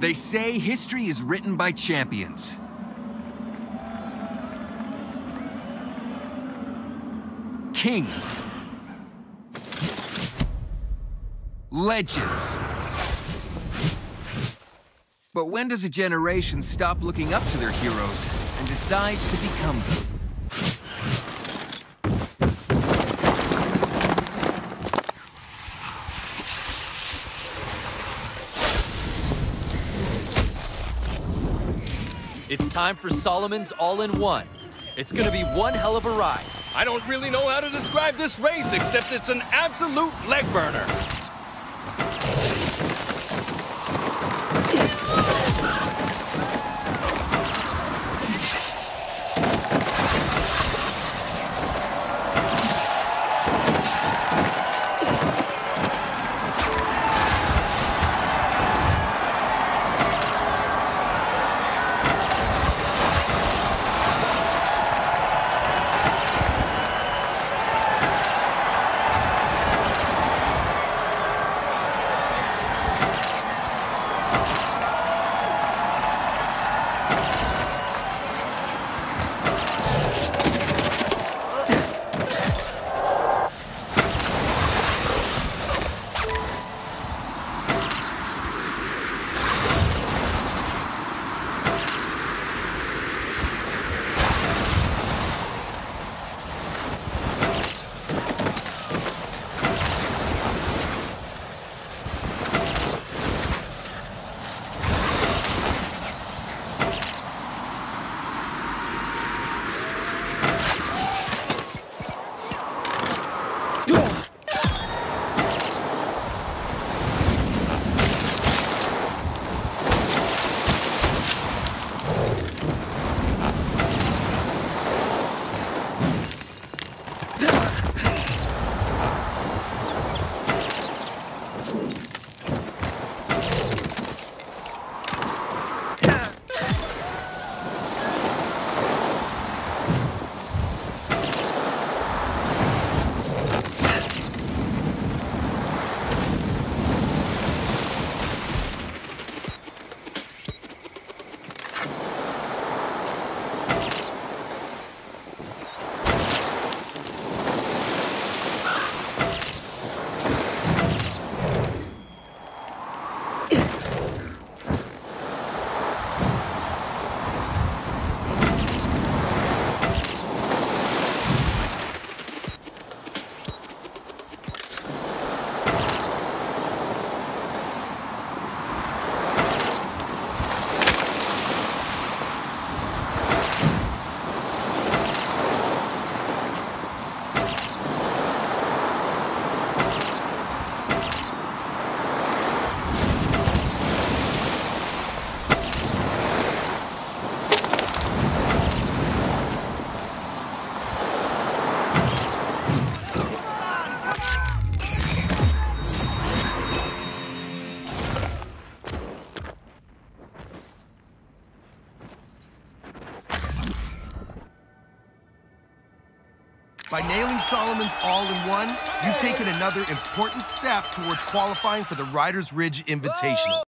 They say history is written by champions. Kings. Legends. But when does a generation stop looking up to their heroes and decide to become them? It's time for Salomon's All-in-One. It's gonna be one hell of a ride. I don't really know how to describe this race, except it's an absolute leg burner. By nailing Salomon's all-in-one, you've taken another important step towards qualifying for the Riders Ridge Invitational.